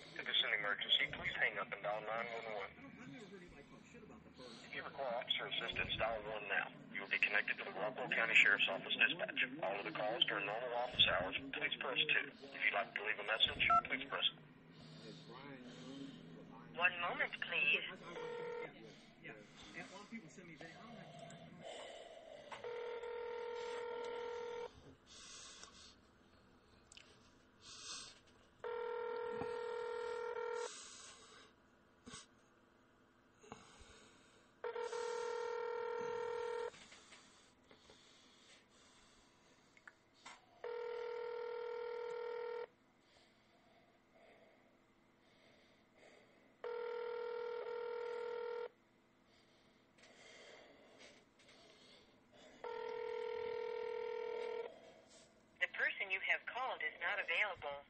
If it's an emergency, please hang up and dial 911. If you require officer assistance, dial 1 now. You will be connected to the Rockwall County Sheriff's Office dispatch. All of the calls during normal office hours, please press 2. If you'd like to leave a message, please press um, One moment, please. The person you have called is not available.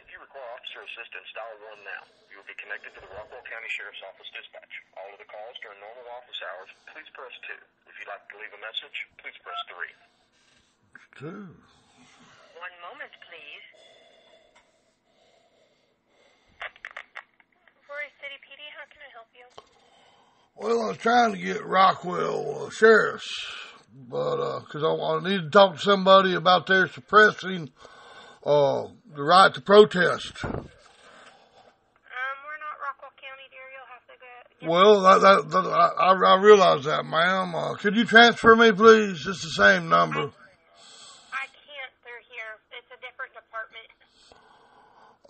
If you require officer assistance, dial 1 now. You will be connected to the Rockwall County Sheriff's Office dispatch. All of the calls during normal office hours, please press 2. If you'd like to leave a message, please press 3. Two. One moment, please. Royse City PD, how can I help you? Well, I was trying to get Rockwall uh, sheriffs, but because I, I need to talk to somebody about their suppressing uh, the right to protest. Um, we're not Rockwall County, dear. You'll have to. Well, that, that, that, I, I realize that, ma'am. Uh, could you transfer me, please? It's the same number. I can't through here. It's a different department.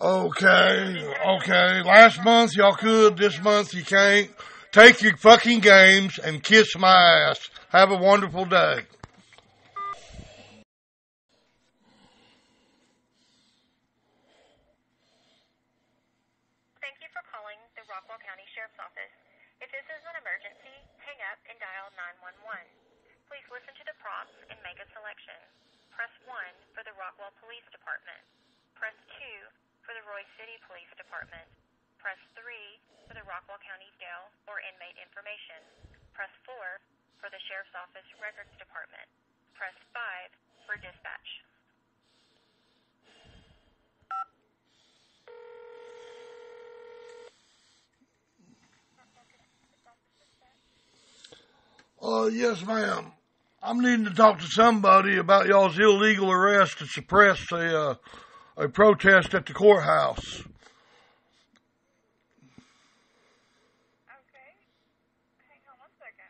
Okay, okay. Last month y'all could, this month you can't. Take your fucking games and kiss my ass. Have a wonderful day. Thank you for calling the Rockwall County Sheriff's Office. If this is an emergency, hang up and dial 911. Please listen to the prompts and make a selection. Press 1 for the Rockwall Police Department. Press 2 for the Royse City Police Department. Press 3 for the Rockwall County Jail or Inmate Information. Press 4 for the Sheriff's Office Records Department. Press 5 for dispatch. Uh, yes, ma'am. I'm needing to talk to somebody about y'all's illegal arrest to suppress a, uh, a protest at the courthouse. Okay. Hang on one second.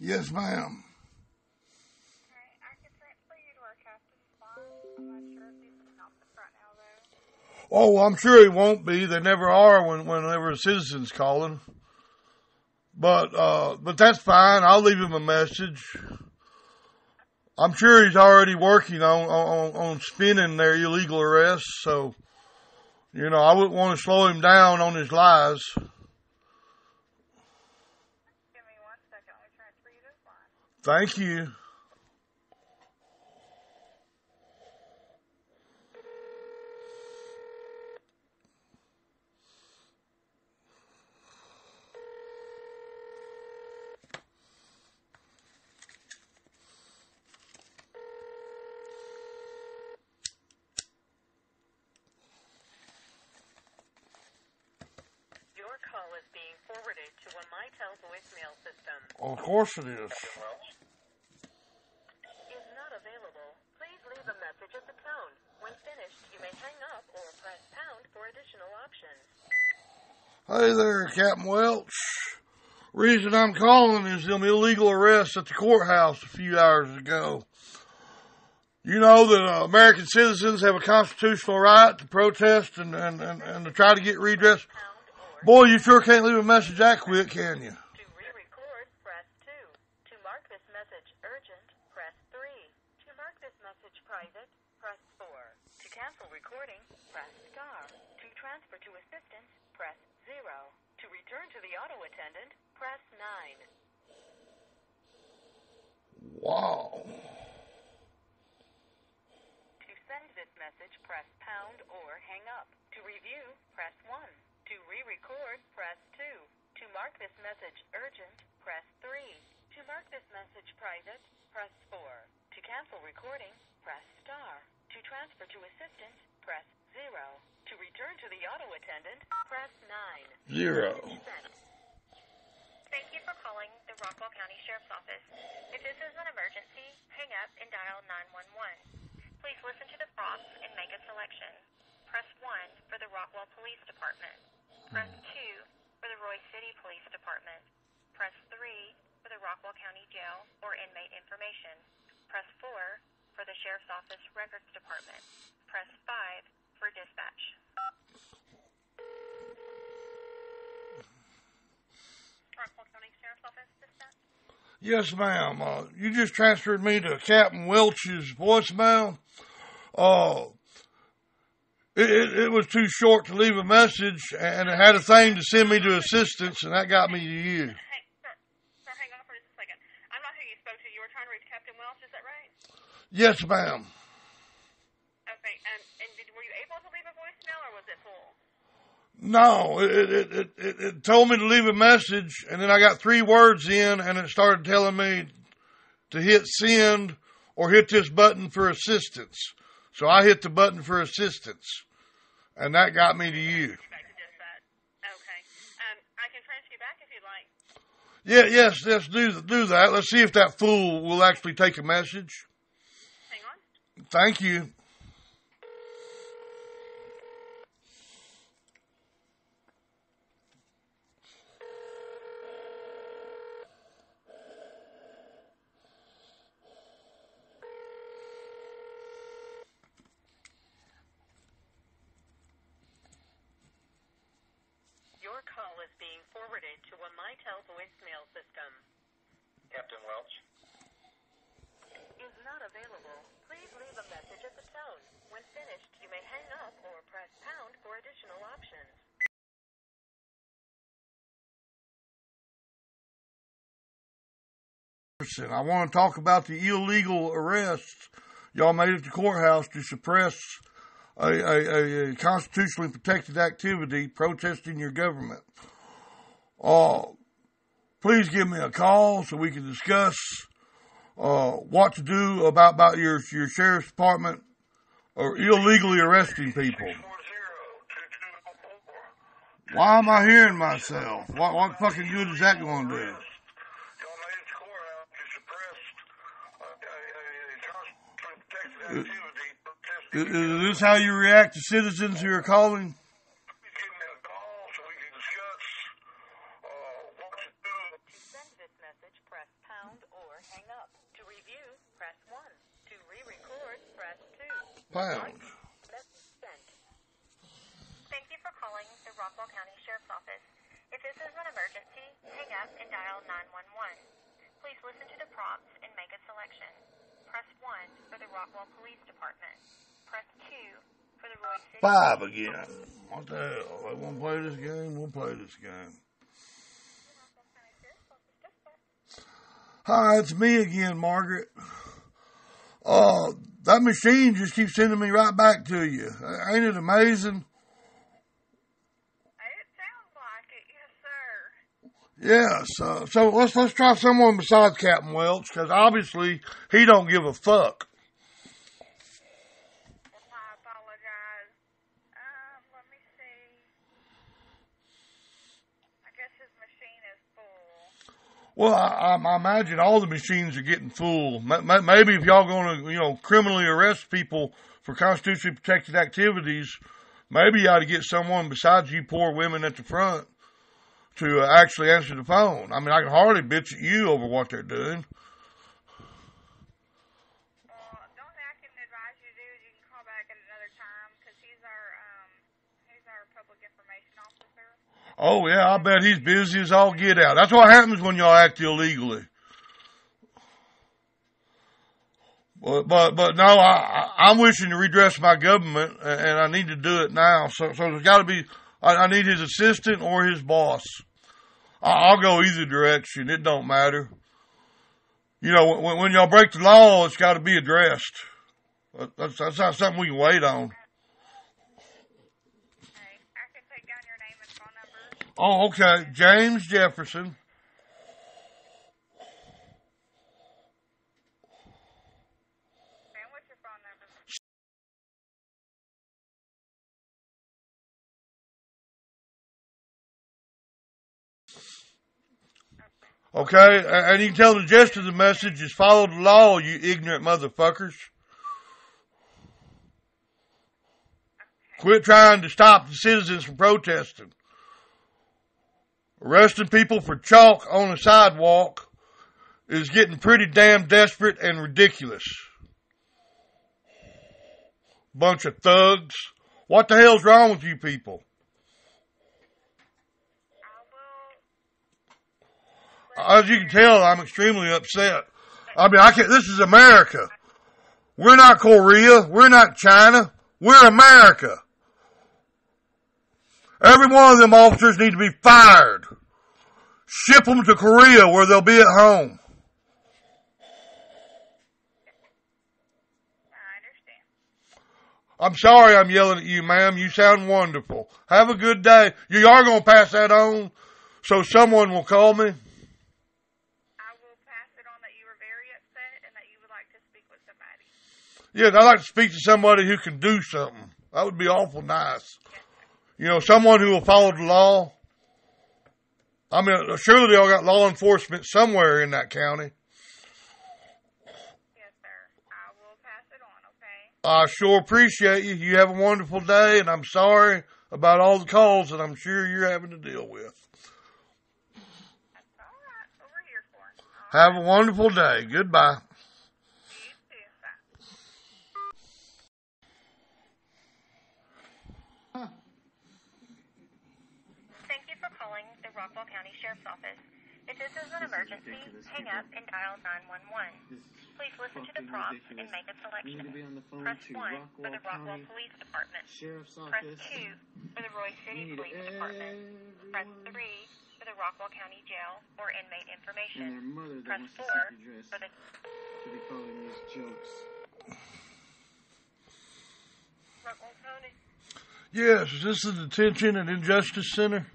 now, ma'am. Oh, I'm sure he won't be. They never are when whenever a citizen's calling. But uh, but that's fine. I'll leave him a message. I'm sure he's already working on on, on spinning their illegal arrests. So, you know, I wouldn't want to slow him down on his lies. Give me one second. Let me transfer you to his line. Thank you. Your call is being forwarded to a Mitel voicemail system. Of course it is. Is not available. Please leave a message at the tone. When finished, you may hang up or press pound for additional options. Hey there, Captain Welch. Reason I'm calling is them illegal arrests at the courthouse a few hours ago. You know that uh, American citizens have a constitutional right to protest and, and, and, and to try to get redress. Boy, you sure can't leave a message that quick, can you? press 2. To mark this message urgent, press 3. To mark this message private, press 4. To cancel recording, press star. To transfer to assistant, press 0. To return to the auto attendant, press 9. Wow. To send this message, press pound or hang up. To review, press 1. To re-record, press 2. To mark this message urgent, press 3. To mark this message private, press 4. To cancel recording, press star. To transfer to assistant, press 0. To return to the auto attendant, press 9. Zero. Thank you for calling the Rockwall County Sheriff's Office. If this is an emergency, hang up and dial 911. Please listen to the prompts and make a selection. Press 1 for the Rockwall Police Department. Press hmm. 2 for the Royse City Police Department. Press 3 for the Rockwall County Jail or inmate information. Press 4 for the Sheriff's Office Records Department. Press 5 for dispatch. Rockwall County Sheriff's Office dispatch. Yes, ma'am. Uh, you just transferred me to Captain Welch's voicemail. Uh, it, it, it was too short to leave a message, and it had a thing to send me to assistance, and that got me to you. Hey, sir, sir, hang on for just a second. I'm not who you spoke to. You were trying to reach Captain Welch, is that right? Yes, ma'am. Okay, and, and did, were you able to leave a voicemail or was it full? No, it, it, it, it, told me to leave a message, and then I got three words in, and it started telling me to hit send or hit this button for assistance. So I hit the button for assistance, and that got me to you. Back to dispatch. Okay. Um, I can you back if you'd like. Yeah, yes, let's do do that. Let's see if that fool will actually take a message. Hang on. Thank you. Your call is being forwarded to a Mitel voicemail system. Captain Welch. Is not available. Please leave a message at the tone. When finished, you may hang up or press pound for additional options. I want to talk about the illegal arrests y'all made at the courthouse to suppress a, a, a constitutionally protected activity protesting your government. Uh, please give me a call so we can discuss uh, what to do about, about your, your sheriff's department or illegally arresting people. Why am I hearing myself? What, what fucking good is that going to do? Is, is this how you react to citizens who are calling? Give me a call so we can discuss uh, what to do. To send this message, press pound or hang up. To review, press 1. To re-record, press 2. Pound. Thank you for calling the Rockwall County Sheriff's Office. If this is an emergency, hang up and dial 911. Please listen to the prompts and make a selection. Press 1 for the Rockwall Police Department. Press 2 for the Royse City. Five again. What the hell? They won't play this game? We'll play this game. Hi, it's me again, Margaret. Uh, that machine just keeps sending me right back to you. Ain't it amazing? It sounds like it, yes, sir. Yes. Uh, so let's let's try someone besides Captain Welch, because obviously he don't give a fuck. I apologize. Um, let me see. I guess his machine is full. Well, I, I, imagine all the machines are getting full. Ma- ma- Maybe if y'all going to, you know, criminally arrest people for constitutionally protected activities, maybe you ought to get someone besides you poor women at the front to uh, actually answer the phone. I mean, I can hardly bitch at you over what they're doing. Well, the only thing I can advise you to do is you can call back at another time because he's our um he's our public information officer. Oh yeah, I bet he's busy as all get out. That's what happens when y'all act illegally. But but but no, I I- I'm wishing to redress my government, and I need to do it now. So so there's got to be I need his assistant or his boss. I, I'll go either direction. It don't matter. You know, when, when y'all break the law, it's got to be addressed. That's, that's not something we can wait on. Okay. I can take down your name and phone number. Oh, okay. James Jefferson. Okay, and you can tell the gist of the message is follow the law, you ignorant motherfuckers. Quit trying to stop the citizens from protesting. Arresting people for chalk on the sidewalk is getting pretty damn desperate and ridiculous. Bunch of thugs. What the hell's wrong with you people? As you can tell, I'm extremely upset. I mean, I can't, this is America. We're not Korea. We're not China. We're America. Every one of them officers need to be fired. Ship them to Korea where they'll be at home. I understand. I'm sorry I'm yelling at you, ma'am. You sound wonderful. Have a good day. You are going to pass that on so someone will call me? I will pass it on that you were very upset and that you would like to speak with somebody. Yes, I'd like to speak to somebody who can do something. That would be awful nice. You know, someone who will follow the law. I mean, surely they all got law enforcement somewhere in that county. Yes, sir. I will pass it on, okay? I sure appreciate you. You have a wonderful day, and I'm sorry about all the calls that I'm sure you're having to deal with. That's all right. We're here for. All Have a wonderful day. Goodbye. right. You too. Bye. Thank you for calling Rockwall County Sheriff's Office. If this is an emergency, hang up and dial 911. Please listen to the prompts and make a selection. Need to be on the phone Press to 1 for the Rockwall Rockwall County Police Department. Sheriff's Press 2 for the Royse City Police Department. Press 3 for the Rockwall County Jail or inmate information. mother Press 4 see the dress for the to be calling these jokes. Rockwall County. Yes, is this the Detention and Injustice Center?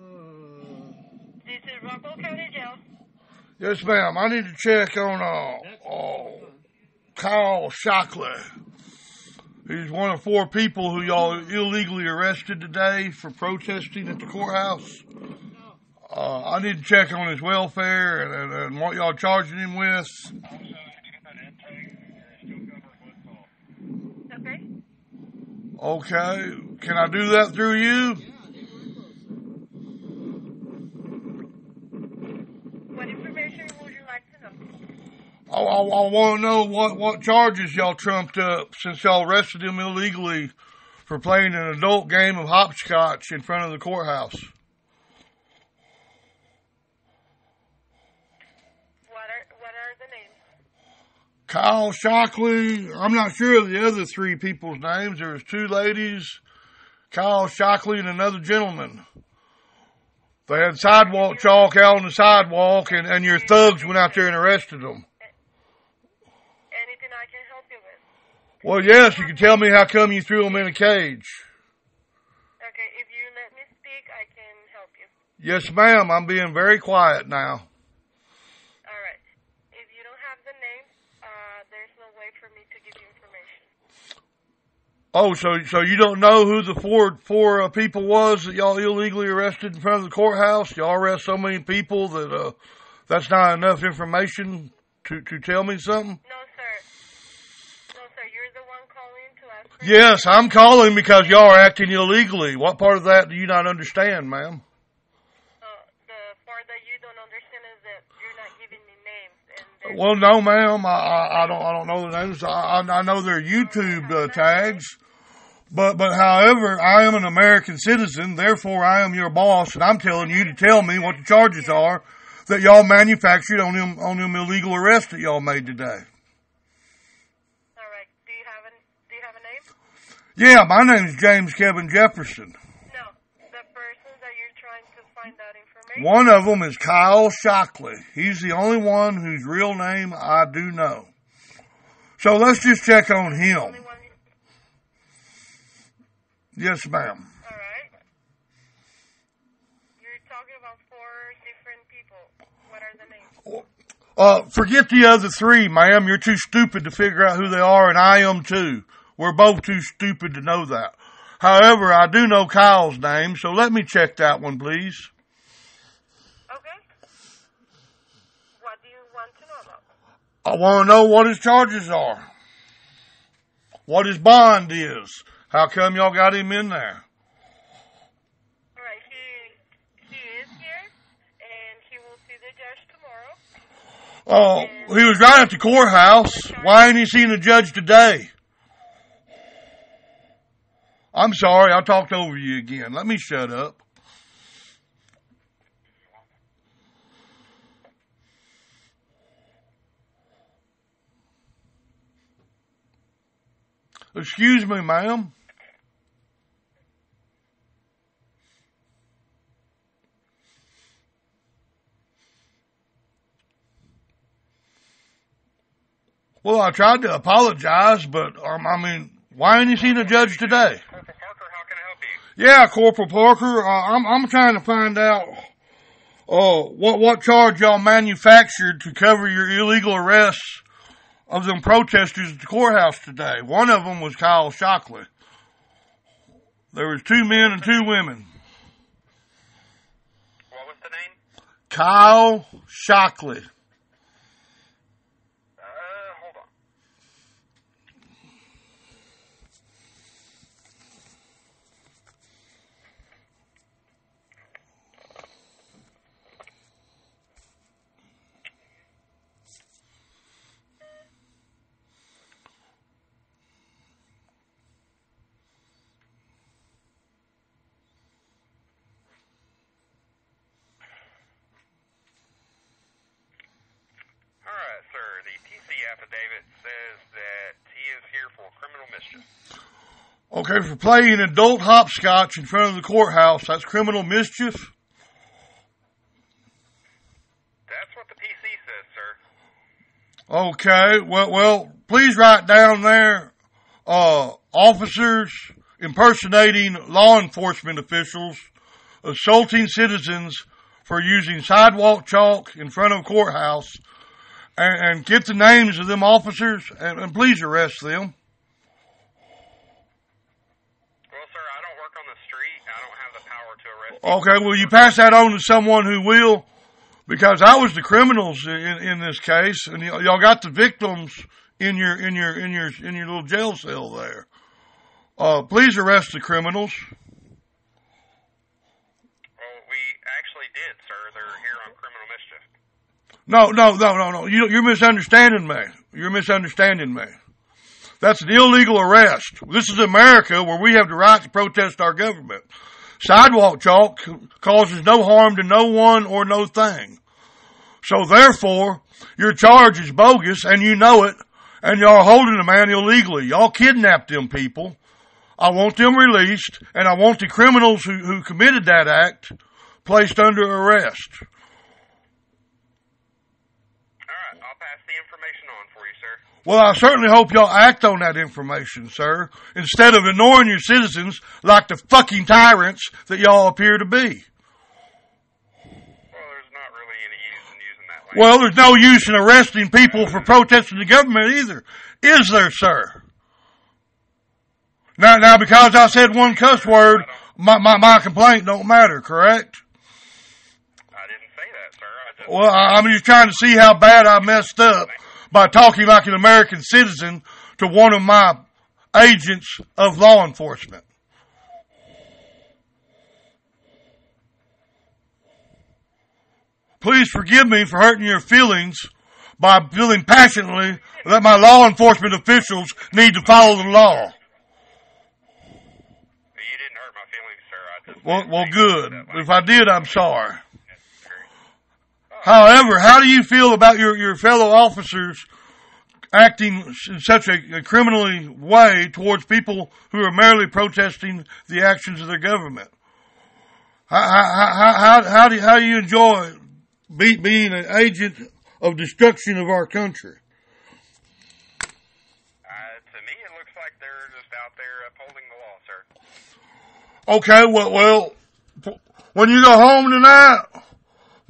Oh, This is Rockwall County Jail. Yes, ma'am. I need to check on uh, oh, Kyle Shockley. He's one of four people who y'all illegally arrested today for protesting at the courthouse. Uh, I need to check on his welfare and, and, and what y'all charging him with. Okay. Okay, can I do that through you? What information would you like to know? I, want to know what, what charges y'all trumped up since y'all arrested him illegally for playing an adult game of hopscotch in front of the courthouse. What are what are the names? Kyle Shockley. I'm not sure of the other three people's names. There was two ladies, Kyle Shockley and another gentleman. They had sidewalk chalk out on the sidewalk, and, and your thugs went out there and arrested them. Anything I can help you with? Well, yes, you can tell me how come you threw them in a cage. Okay, if you let me speak, I can help you. Yes, ma'am. I'm being very quiet now. All right. If you don't have the name, uh, there's no way for me to give you information. Oh, so so you don't know who the four four uh, people was that y'all illegally arrested in front of the courthouse? Y'all arrest so many people that uh, that's not enough information to to tell me something. No. No, sir. You're the one calling to ask for Yes, I'm calling because y'all are acting illegally. What part of that do you not understand, ma'am? Uh, the part that you don't understand is that you're not giving me names, and Well, no, ma'am. I, I, I don't. I don't know the names. I, I, I know their YouTube uh, tags. But, but, however, I am an American citizen. Therefore, I am your boss, and I'm telling you to tell me what the charges are that y'all manufactured on them on them illegal arrests that y'all made today. Yeah, my name is James Kevin Jefferson. No, the that you're trying to find information. One of them is Kyle Shockley. He's the only one whose real name I do know. So let's just check on him. Yes, ma'am. All right. You're talking about four different people. What are the names? Uh, forget the other three, ma'am. You're too stupid to figure out who they are, and I am too. We're both too stupid to know that. However, I do know Kyle's name, so let me check that one, please. Okay. What do you want to know about? I want to know what his charges are. What his bond is. How come y'all got him in there? All right. He he is here, and he will see the judge tomorrow. Oh, he was right at the courthouse. Why ain't he seen the judge today? I'm sorry, I talked over you again. Let me shut up. Excuse me, ma'am. Well, I tried to apologize, but um, I mean, why ain't he seen a judge today? Corporal Parker, how can I help you? Yeah, Corporal Parker, uh, I'm I'm trying to find out uh what what charge y'all manufactured to cover your illegal arrests of them protesters at the courthouse today. One of them was Kyle Shockley. There was two men and two women. What was the name? Kyle Shockley. Uh, hold on. All right, sir. Affidavit says that he is here for criminal mischief. Okay, for playing adult hopscotch in front of the courthouse, that's criminal mischief. That's what the PC says, sir. Okay, well, well, please write down there, uh, officers impersonating law enforcement officials, assaulting citizens for using sidewalk chalk in front of courthouse, and, and get the names of them officers, and, and please arrest them. Well, sir, I don't work on the street. I don't have the power to arrest Okay, will you pass that on to someone who will? Because I was the criminals in, in this case, and y- y'all got the victims in your in your in your in your little jail cell there. Uh, please arrest the criminals. Well, we actually did, sir. They're here on criminal mischief. No, no, no, no, no. You, you're misunderstanding me. You're misunderstanding me. That's an illegal arrest. This is America where we have the right to protest our government. Sidewalk chalk causes no harm to no one or no thing. So therefore, your charge is bogus and you know it and y'all holding a man illegally. Y'all kidnapped them people. I want them released and I want the criminals who, who committed that act placed under arrest. All right, I'll pass the information on for you, sir. Well, I certainly hope y'all act on that information, sir, instead of ignoring your citizens like the fucking tyrants that y'all appear to be. Well, there's not really any use in using that. Well, there's no use in arresting people for protesting the government either, is there, sir? Now, now, because I said one cuss word, my, my, my complaint don't matter, correct? I didn't say that, sir. I Well, I, I'm just trying to see how bad I messed up by talking like an American citizen to one of my agents of law enforcement. Please forgive me for hurting your feelings by feeling passionately that my law enforcement officials need to follow the law. you didn't hurt my feelings, sir. I just Well, well, good. If I did, I'm sorry. However, how do you feel about your, your fellow officers acting in such a, a criminally way towards people who are merely protesting the actions of their government? How how how how, how do how do you enjoy be, being an agent of destruction of our country? Uh, to me, it looks like they're just out there upholding the law, sir. Okay, well, well, when you go home tonight,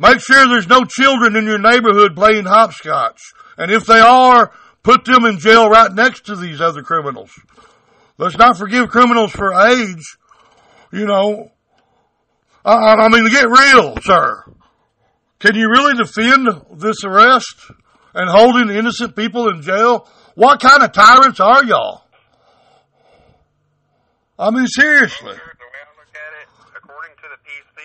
make sure there's no children in your neighborhood playing hopscotch. And if they are, put them in jail right next to these other criminals. Let's not forgive criminals for age. You know, I, I mean, to get real, sir. Can you really defend this arrest and holding innocent people in jail? What kind of tyrants are y'all? I mean, seriously. Sir, the way I look at it, according to the PC,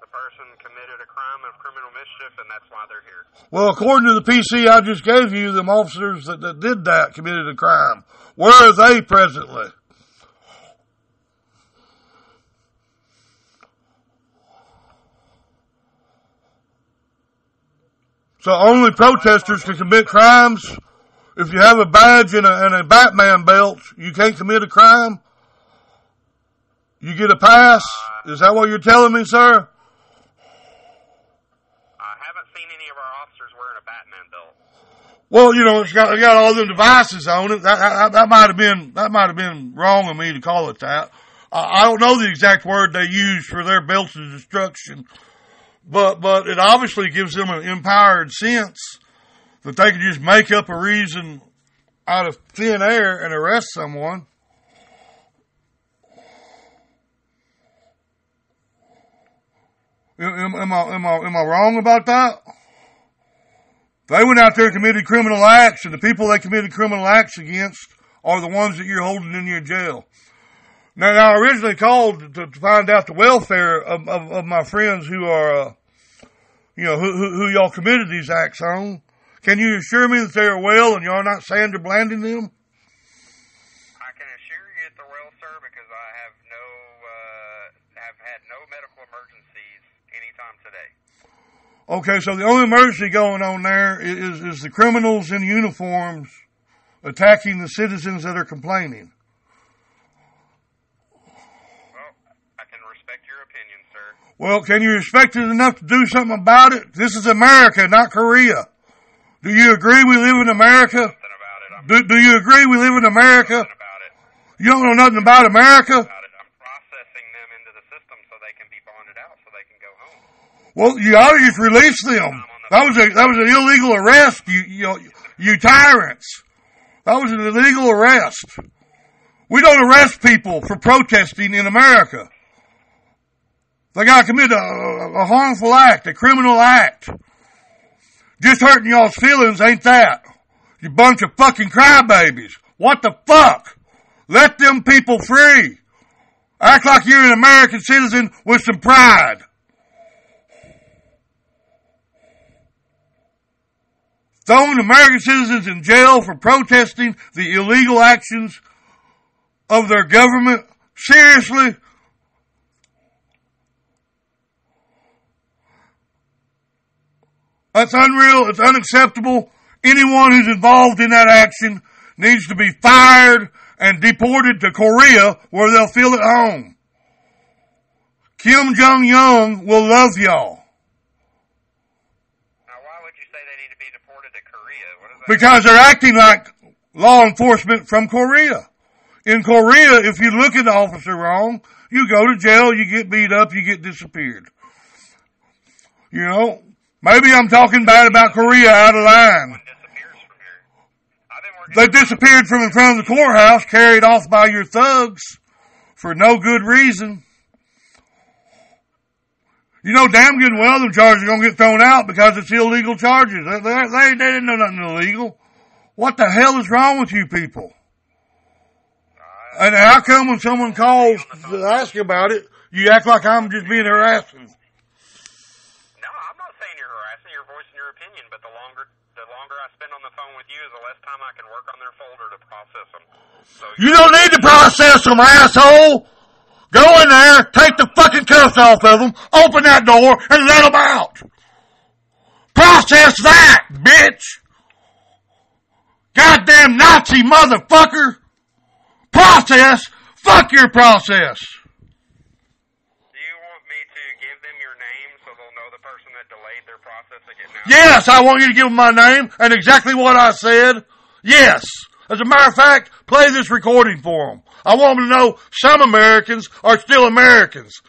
the person committed a crime of criminal mischief, and that's why they're here. Well, according to the PC I just gave you, them officers that, that did that committed a crime. Where are they presently? So only protesters can commit crimes. If you have a badge and a, and a Batman belt, you can't commit a crime. You get a pass. Is that what you're telling me, sir? I haven't seen any of our officers wearing a Batman belt. Well, you know, it's got it got all the devices on it. That, that, that might have been that might have been wrong of me to call it that. I don't know the exact word they used for their belts of destruction, but but it obviously gives them an empowered sense that they can just make up a reason out of thin air and arrest someone. Am, am I am I am I wrong about that? They went out there and committed criminal acts, and the people they committed criminal acts against are the ones that you're holding in your jail. Now, I originally called to, to find out the welfare of, of, of my friends who are, uh, you know, who, who, who y'all committed these acts on. Can you assure me that they are well and y'all not Sandra Blanding them? I can assure you it's well, sir, because I have no uh, have had no medical emergencies anytime today. Okay, so the only emergency going on there is, is the criminals in uniforms attacking the citizens that are complaining. Well, I can respect your opinion, sir. Well, can you respect it enough to do something about it? This is America, not Korea. Do you agree we live in America? Do, do you agree we live in America? You don't know nothing about America? About it. I'm processing them into the system so they can be bonded out so they can go home. Well, you ought to just release them. That was a that was an illegal arrest. You you you tyrants. That was an illegal arrest. We don't arrest people for protesting in America. They got to commit a, a harmful act, a criminal act. Just hurting y'all's feelings ain't that? You bunch of fucking crybabies. What the fuck? Let them people free. Act like you're an American citizen with some pride. Throwing American citizens in jail for protesting the illegal actions of their government? Seriously? That's unreal. It's unacceptable. Anyone who's involved in that action needs to be fired and deported to Korea where they'll feel at home. Kim Jong Un will love y'all. Now, why would you say they need to be deported to Korea? What is that? Because they're acting like law enforcement from Korea. In Korea, if you look at the officer wrong, you go to jail, you get beat up, you get disappeared. You know, maybe I'm talking bad about Korea out of line. They disappeared from in front of the courthouse, carried off by your thugs for no good reason. You know damn good and well them charges are gonna get thrown out because it's illegal charges. They, they, they, didn't know nothing illegal. What the hell is wrong with you people? And how come when someone calls to ask about it, you act like I'm just being harassing? No, I'm not saying you're harassing. You're voicing your opinion, but the longer the longer I spend on the phone with you, the less time I can work on their folder to process them. So You don't need to process them, asshole! Go in there, take the fucking cuffs off of them, open that door, and let them out! Process that, bitch! Goddamn Nazi motherfucker! Process? Fuck your process! do you want me to give them your name so they'll know the person that delayed their process out? Yes, I want you to give them my name and exactly what I said. Yes. As a matter of fact, play this recording for them. I want them to know some Americans are still Americans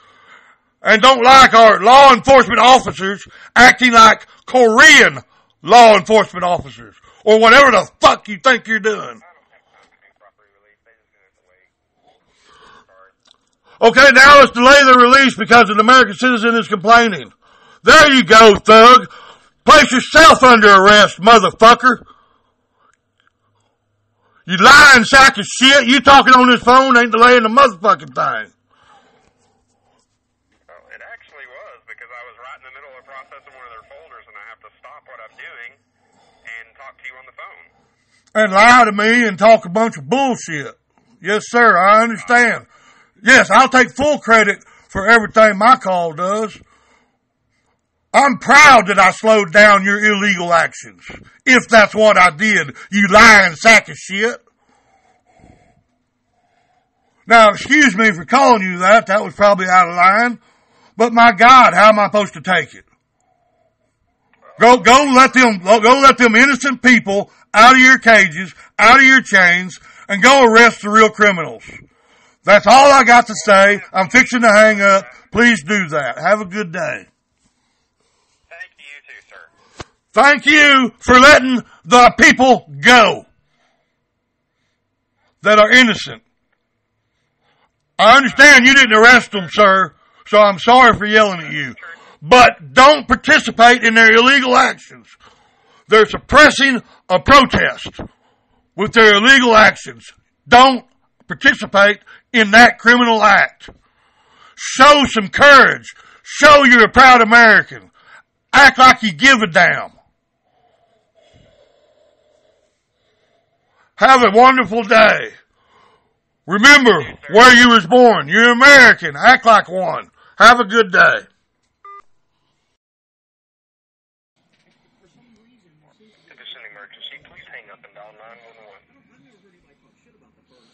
and don't like our law enforcement officers acting like Korean law enforcement officers or whatever the fuck you think you're doing. Okay, now let's delay the release because an American citizen is complaining. There you go, thug. Place yourself under arrest, motherfucker. You lying sack of shit. You talking on this phone ain't delaying the motherfucking thing. Well, it actually was because I was right in the middle of processing one of their folders, and I have to stop what I'm doing and talk to you on the phone. And lie to me and talk a bunch of bullshit. Yes, sir, I understand. Yes, I'll take full credit for everything my call does. I'm proud that I slowed down your illegal actions. If that's what I did, you lying sack of shit. Now, excuse me for calling you that. That was probably out of line. But my God, how am I supposed to take it? Go, go let them, go let them innocent people out of your cages, out of your chains, and go arrest the real criminals. That's all I got to say. I'm fixing to hang up. Please do that. Have a good day. Thank you, you too, sir. Thank you for letting the people go that are innocent. I understand you didn't arrest them, sir, so I'm sorry for yelling at you. But don't participate in their illegal actions. They're suppressing a protest with their illegal actions. Don't participate in that criminal act. Show some courage. Show you're a proud American. Act like you give a damn. Have a wonderful day. Remember where you was born. You're American. Act like one. Have a good day. If it's an emergency, please hang up and dial 911.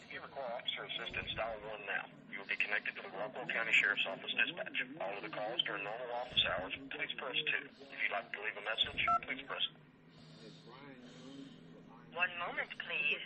If you require officer assistance, dial 1 now. You will be connected to the Rockwall County Sheriff's Office dispatch. All of the calls during normal office hours, please press 2. If you'd like to leave a message, please press One moment, please.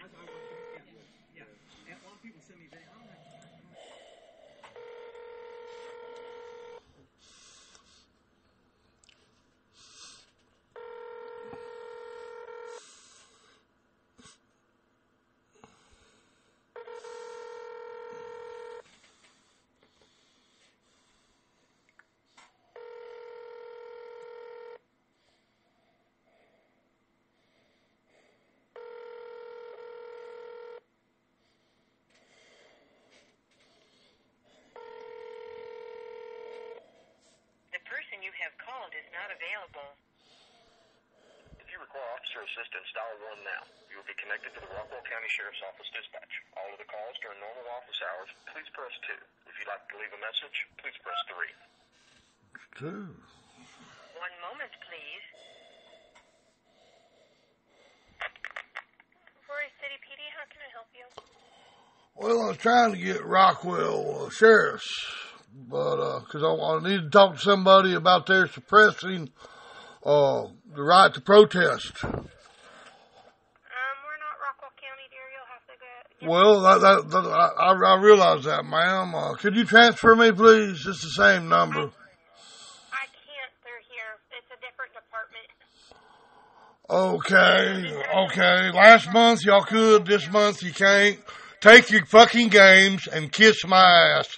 The person you have called is not available. If you require officer assistance, dial 1 now. You will be connected to the Rockwall County Sheriff's Office dispatch. All of the calls during normal office hours, please press 2. If you'd like to leave a message, please press 3. Two. One moment, please. Royse City PD, how can I help you? Well, I was trying to get Rockwall uh, sheriffs, but because I, I need to talk to somebody about their suppressing uh, the right to protest. Um, we're not Rockwall County, dear. You'll have to go. Well, that, that, that, I, I realize that, ma'am. Uh, could you transfer me, please? It's the same number. I can't through here. It's a different department. Okay, okay. Last month y'all could, this month you can't. Take your fucking games and kiss my ass.